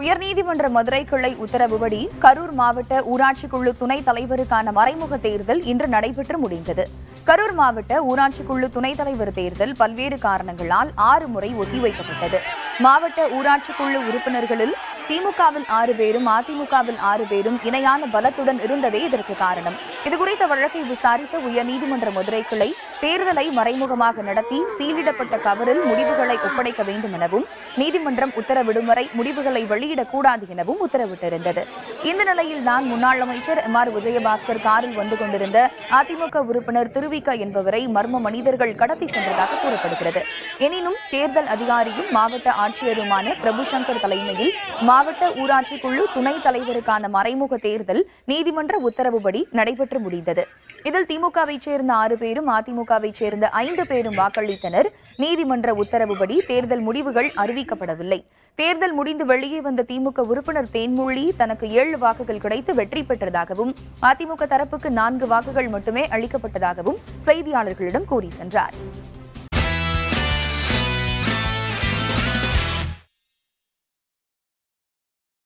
உயர்நீதிமன்ற மதுரை கிளை உத்தரவுபடி கரூர் மாவட்ட ஊராட்சி குழு துணைத் தலைவருக்கான மறைமுக தேர்தல் இன்று நடைபெற்று முடிந்தது. கரூர் மாவட்ட ஊராட்சி குழு துணைத் தலைவர் தேர்தல் பல்வேறு காரணங்களால் ஆறு முறை ஒத்திவைக்கப்பட்டது. மாவட்ட ஊராட்சி குழு உறுப்பினர்களில் திமுகவில் ஆறு பேரும் அதிமுகவில் ஆறு பேரும் இணையான பலத்துடன் இருந்ததே இதற்கு காரணம். இதுகுறித்த வழக்கை விசாரித்த உயர்நீதிமன்ற மதுரை கிளை தேர்தலை மறைமுகமாக நடத்தி சீலிடப்பட்ட கவரில் முடிவுகளை ஒப்படைக்க வேண்டும் எனவும் நீதிமன்றம் உத்தரவிடும் வரை முடிவுகளை வெளியிடக்கூடாது எனவும் உத்தரவிட்டிருந்தது. இந்த நிலையில் தான் முன்னாள் அமைச்சர் எம் ஆர் விஜயபாஸ்கர் காரில் வந்து கொண்டிருந்த அதிமுக உறுப்பினர் திருவிக என்பவரை மர்ம மனிதர்கள் கடத்தி சென்றதாக கூறப்படுகிறது. எனினும் தேர்தல் அதிகாரியும் மாவட்ட ஆட்சியருமான பிரபு சங்கர் தலைமையில் மாவட்ட ஊராட்சி குழு துணைத் தலைவருக்கான மறைமுக தேர்தல் நீதிமன்ற உத்தரவுப்படி நடைபெற்று முடிந்தது. இதில் திமுகவை சேர்ந்த ஆறு பேரும் அதிமுகவை சேர்ந்த ஐந்து பேரும் வாக்களித்தனர். நீதிமன்ற உத்தரவுப்படி தேர்தல் முடிவுகள் அறிவிக்கப்படவில்லை. தேர்தல் முடிந்து வெளியே வந்த திமுக உறுப்பினர் தேன்மொழி தனக்கு ஏழு வாக்குகள் கிடைத்து வெற்றி பெற்றதாகவும் அதிமுக தரப்புக்கு நான்கு வாக்குகள் மட்டுமே அளிக்கப்பட்டதாகவும் செய்தியாளர்களிடம் கூறி சென்றார்.